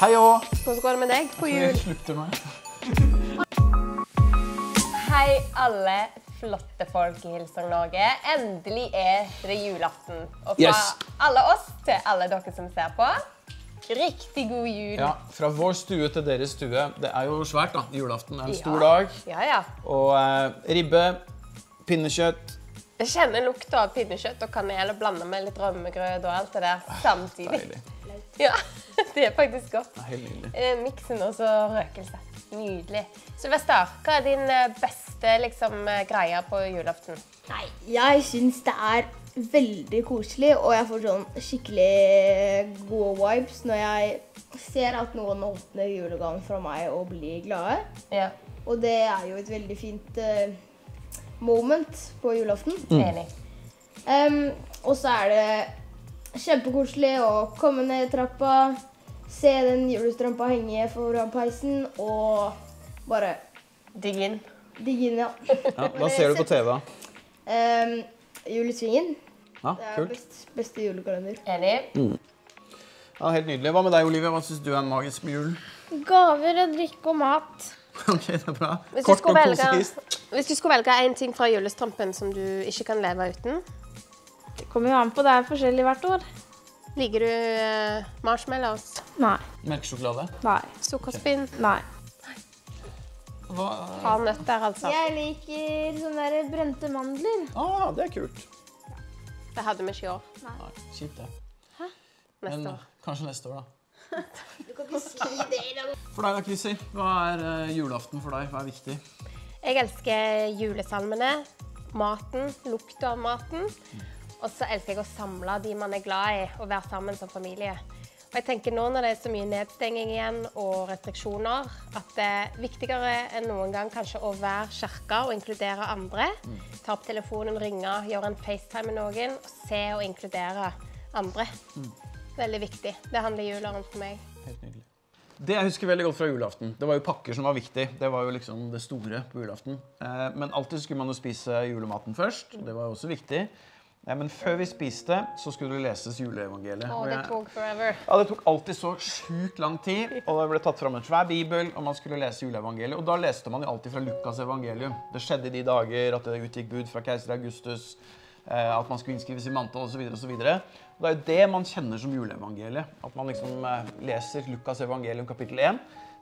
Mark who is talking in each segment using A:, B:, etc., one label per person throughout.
A: Hei òg.
B: Hvordan går det med deg på jul?
A: Slutter meg.
B: Hei, alle flotte folk i Hilsong Norge. Endelig er det julaften. Og fra
A: Yes.
B: alle oss til alle dere som ser på, riktig god jul.
A: Ja, Fra vår stue til deres stue. Det er jo svært, da. Julaften er en stor
B: Ja.
A: dag.
B: Ja, ja.
A: Og eh, ribbe, pinnekjøtt
B: Jeg kjenner lukta av pinnekjøtt og kanel og blander med litt rømmegrøt og alt det der samtidig.
A: Deilig.
B: Ja, det er faktisk godt.
A: Det er helt nydelig.
B: Eh, Miksen og så røkelse. Nydelig. Sylvester, hva er din eh, beste liksom, eh, greie på julaften?
C: Nei, jeg syns det er veldig koselig, og jeg får sånn skikkelig gode vibes når jeg ser at noen åpner julegaven fra meg og blir glade.
B: Ja,
C: Og det er jo et veldig fint uh, moment på julaften.
B: enig.
C: Um, og så er det kjempekoselig å komme ned trappa, se den julestrømpa henge foran peisen og bare
B: Digg inn.
C: digge inn, ja.
A: Ja, Hva ser du på TV?
C: Um, julesvingen.
A: Ja,
C: Det er
A: kult.
C: best, beste julekalender.
B: Enig.
A: Ja, helt nydelig. Hva med deg, Olivia? Hva syns du er magisk med julen?
D: Gaver og drikke og mat.
A: ok, det er bra.
B: Hvis
A: Kort og
B: velge,
A: konsist.
B: hvis du skulle velge en ting fra julestrømpen som du ikke kan leve uten,
D: kommer jo an på, det er forskjellig hvert år.
B: liker du eh, marshmallows,
D: Nei.
A: Melkesjokolade.
D: Nei.
B: sukkerspinn,
D: Nei.
A: Hva?
B: Ha nøtter, altså?
D: Jeg liker sånne der brente mandler.
A: Ah, det er kult.
B: Det hadde vi ikke i år.
A: Nei, Kjipt, det.
B: Neste
A: Men
B: år.
A: kanskje neste år, da. For deg da, Chrissy. Hva er eh, julaften for deg? Hva er viktig?
B: Jeg elsker julesalmene, maten, lukta av maten. Og så elsker jeg å samle de man er glad i, og være sammen som familie. Og jeg tenker nå når det er så mye nedstenging igjen og restriksjoner, at det er viktigere enn noen gang kanskje å være kirka og inkludere andre. Ta opp telefonen, ringe, gjøre en FaceTime med noen og se og inkludere andre. Veldig viktig. Det handler jula om for meg.
A: Helt nydelig. Det jeg husker veldig godt fra julaften, det var jo pakker som var viktig. Det var jo liksom det store på julaften. Eh, men alltid skulle man jo spise julematen først. Det var jo også viktig. Eh, men før vi spiste, så skulle det leses juleevangeliet. Oh,
B: det tok forever.
A: Ja, Det tok alltid så sjukt lang tid. Og det ble tatt fram en svær bibel, og man skulle lese juleevangeliet. Og da leste man jo alltid fra Lukas evangelium. Det skjedde i de dager at det utgikk bud fra keiser Augustus, at man skulle innskrives i manntall osv. osv. Det er jo det man kjenner som juleevangeliet. At man liksom eh, leser Lukas evangelium kapittel 1.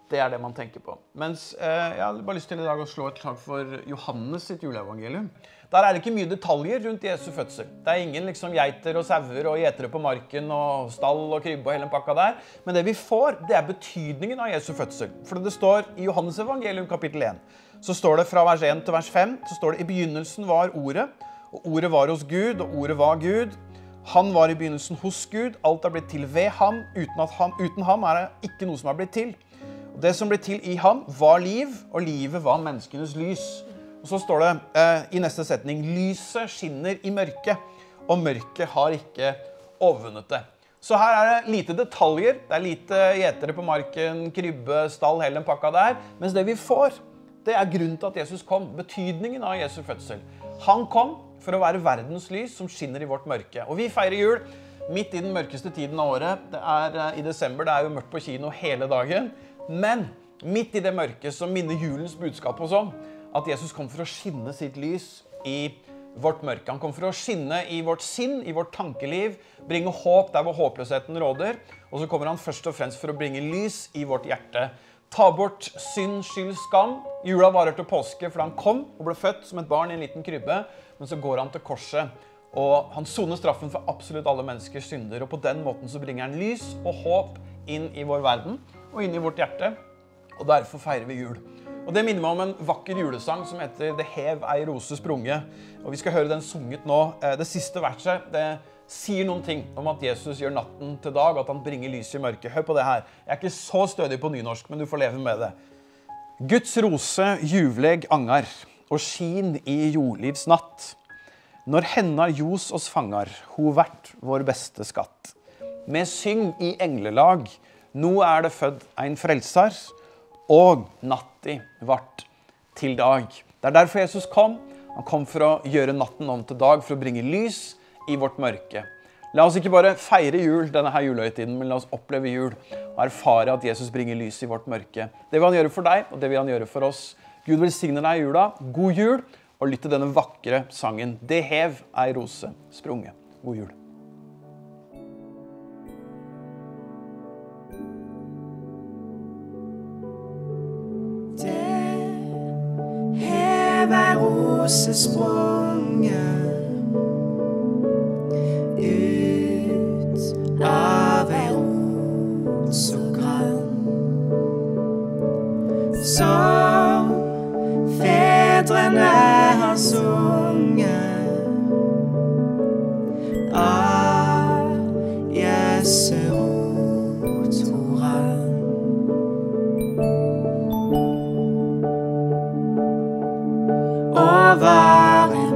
A: Det er det man tenker på. Mens eh, jeg har bare lyst til i dag å slå et slag for Johannes sitt juleevangelium. Der er det ikke mye detaljer rundt Jesu fødsel. Det er ingen liksom geiter og sauer og gjetere på marken og stall og krybbe og hele pakka der. Men det vi får, det er betydningen av Jesu fødsel. For det står i Johannes evangelium kapittel 1, så står det fra vers 1 til vers 5, så står det i begynnelsen var ordet, og ordet var hos Gud, og ordet var Gud. Han var i begynnelsen hos Gud, alt er blitt til ved ham. Uten, ham, uten ham er det ikke noe som er blitt til. Og det som ble til i ham, var liv, og livet var menneskenes lys. Og så står det eh, i neste setning lyset skinner i mørket, og mørket har ikke overvunnet det. Så her er det lite detaljer. Det er lite gjetere på marken, krybbe, stall, hele den pakka der. Mens det vi får, det er grunnen til at Jesus kom. Betydningen av Jesu fødsel. Han kom for å være verdens lys som skinner i vårt mørke. Og vi feirer jul midt i den mørkeste tiden av året. Det er eh, i desember, det er jo mørkt på kino hele dagen. Men midt i det mørket så minner julens budskap oss om at Jesus kom for å skinne sitt lys i vårt mørke. Han kom for å skinne i vårt sinn, i vårt tankeliv, bringe håp der hvor håpløsheten råder. Og så kommer han først og fremst for å bringe lys i vårt hjerte. Ta bort synd, skyld, skam. Jula varer til påske, for han kom og ble født som et barn i en liten krybbe. Men så går han til korset, og han soner straffen for absolutt alle menneskers synder. Og på den måten så bringer han lys og håp inn i vår verden og inn i vårt hjerte. Og derfor feirer vi jul. Og Det minner meg om en vakker julesang som heter 'Det hev ei rose sprunget'. Og Vi skal høre den sunget nå. Eh, Det siste verset det sier noen ting om at Jesus gjør natten til dag, at han bringer lys i mørket. Hør på det her. Jeg er ikke så stødig på nynorsk, men du får leve med det. Guds rose juvleg angar, og skin i jordlivs natt. Når henna ljos oss fanger, ho vert vår beste skatt. Me syng i englelag, nå er det født ein frelsar, og natti vart til dag. Det er derfor Jesus kom. Han kom for å gjøre natten om til dag, for å bringe lys i vårt mørke. La oss ikke bare feire jul, denne her julehøytiden, men la oss oppleve jul og erfare at Jesus bringer lys i vårt mørke. Det vil han gjøre for deg, og det vil han gjøre for oss. Gud velsigne deg i jula. God jul, og lytt til denne vakre sangen. Det hev ei rose sprunget. God jul.
E: Det hev ei rose sprunget ut av ei rot så grann fedrene har sunget. Av Jesu rotoran. Over en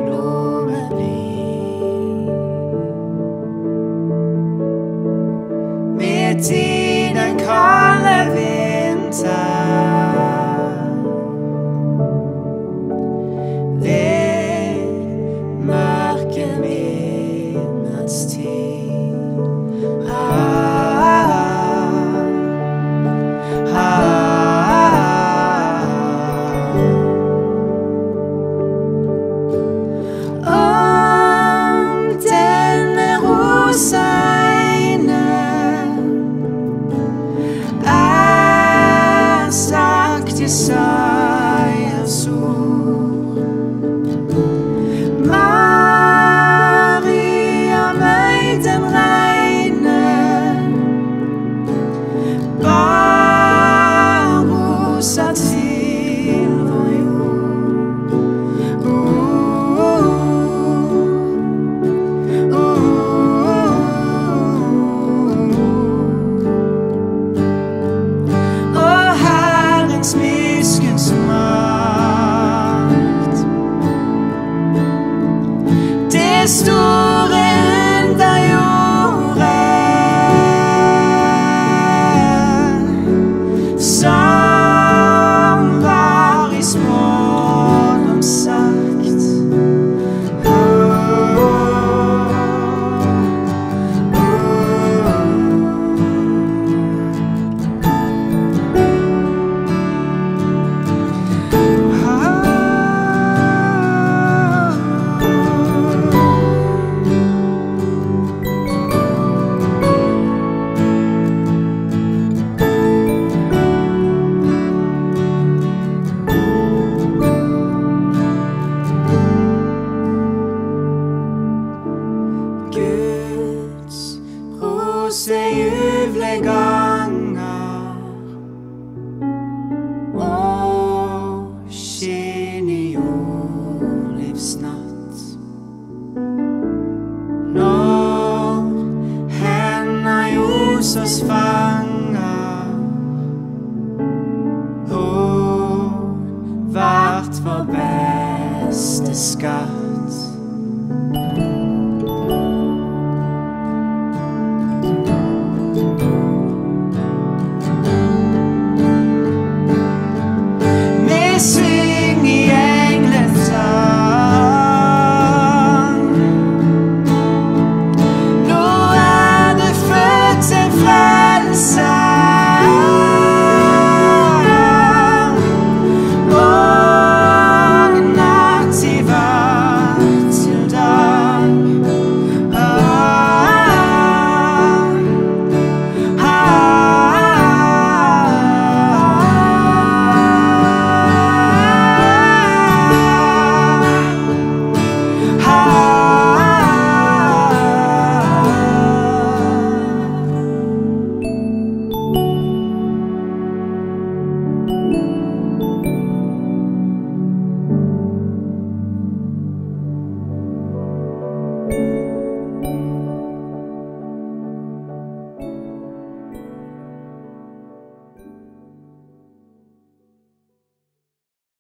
E: best disguise.